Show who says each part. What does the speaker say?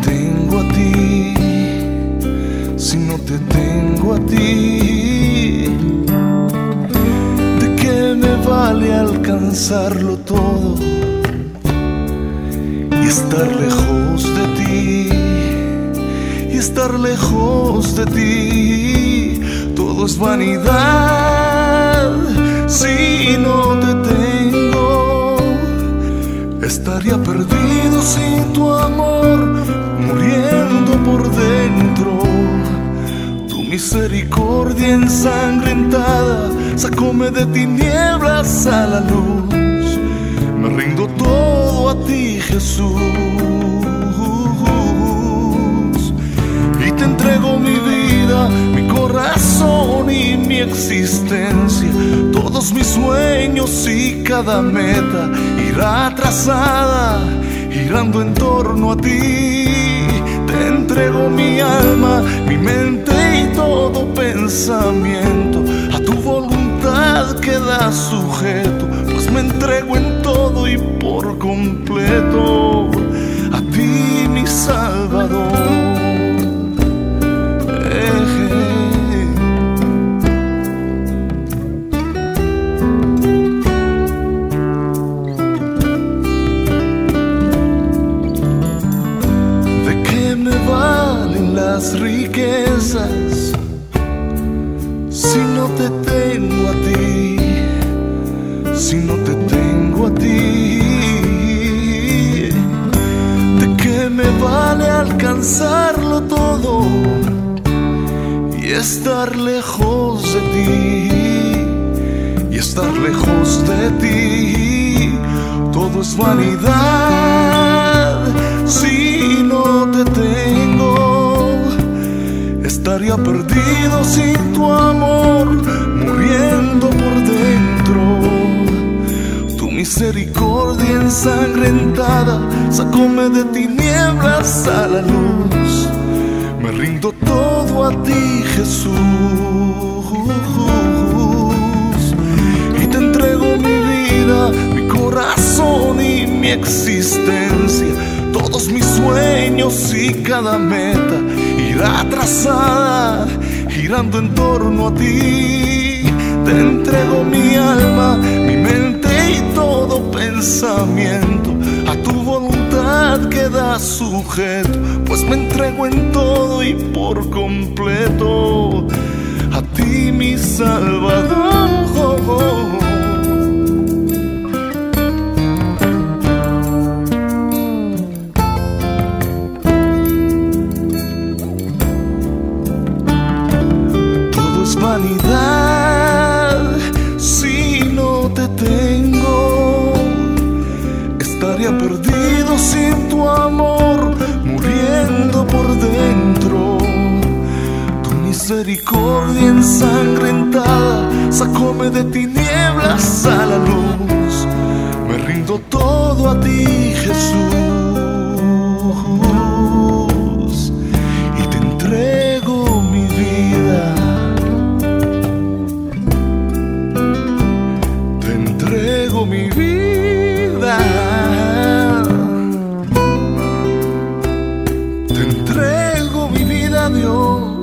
Speaker 1: tengo a ti? Si no te tengo a ti, ¿de qué me vale alcanzarlo todo y estar lejos de ti? Y estar lejos de ti, todo es vanidad si no te tengo. Estaría perdido sin tu amor, muriendo por dentro. Tu misericordia ensangrentada sacóme de tinieblas a la luz. Me rindo todo a ti, Jesús. Y te entrego mi vida, mi corazón y mi existencia. Todos mis sueños y cada meta irá trazada, girando en torno a ti. Te entrego mi alma, mi mente y todo pensamiento. A tu voluntad queda sujeto, pues me entrego en todo y por completo. A ti, mi Salvador. Tengo a ti? Si no te tengo a ti, ¿de qué me vale alcanzarlo todo y estar lejos de ti? Y estar lejos de ti, todo es vanidad si Estaría perdido sin tu amor, muriendo por dentro. Tu misericordia ensangrentada sacóme de tinieblas a la luz. Me rindo todo a ti, Jesús. Y te entrego mi vida, mi corazón y mi existencia. Todos mis sueños y cada meta irá trazada, girando en torno a ti. Te entrego mi alma, mi mente y todo pensamiento. A tu voluntad queda sujeto, pues me entrego en todo y por completo. A ti, mi Salvador. Si no te tengo. Estaría perdido sin tu amor, muriendo por dentro. Tu misericordia ensangrentada sacóme de tinieblas mi vida. Te entrego mi vida, Dios.